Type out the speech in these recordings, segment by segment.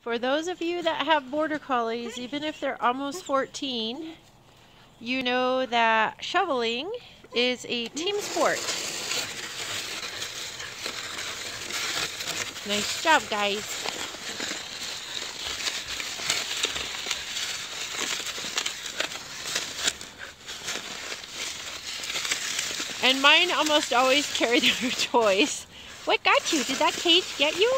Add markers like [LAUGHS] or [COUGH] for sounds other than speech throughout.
For those of you that have border collies, even if they're almost 14, you know that shoveling is a team sport. Nice job, guys. And mine almost always carry their [LAUGHS] toys. What got you? Did that cage get you?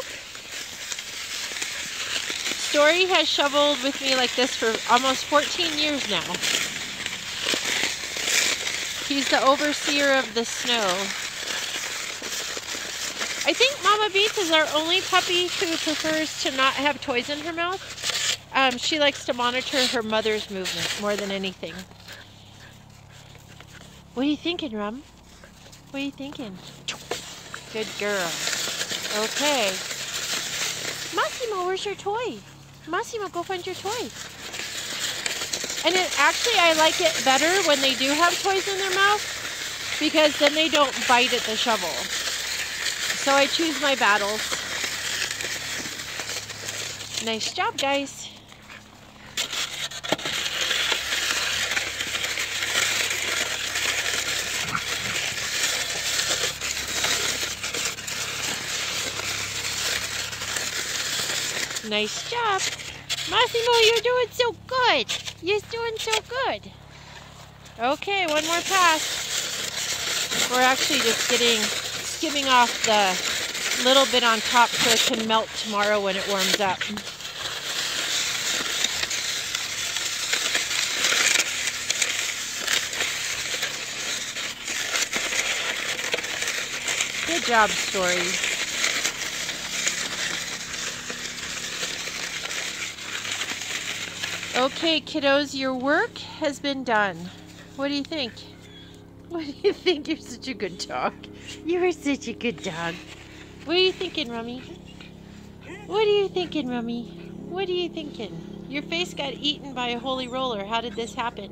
Story has shoveled with me like this for almost 14 years now. He's the overseer of the snow. I think Mama Beetz is our only puppy who prefers to not have toys in her mouth. Um, she likes to monitor her mother's movement more than anything. What are you thinking, Rhumb? What are you thinking? Good girl. Okay. Massimo, where's your toy? Massimo, go find your toy. And it actually, I like it better when they do have toys in their mouth because then they don't bite at the shovel. So I choose my battles. Nice job, guys. Nice job. Massimo, you're doing so good. You're doing so good. Okay, one more pass. We're actually just getting, skimming off the little bit on top so it can melt tomorrow when it warms up. Good job, Story. Okay, kiddos, your work has been done. What do you think? What do you think? You're such a good dog. You are such a good dog. What are you thinking, Rummy? What are you thinking, Rummy? What are you thinking? Your face got eaten by a holy roller. How did this happen?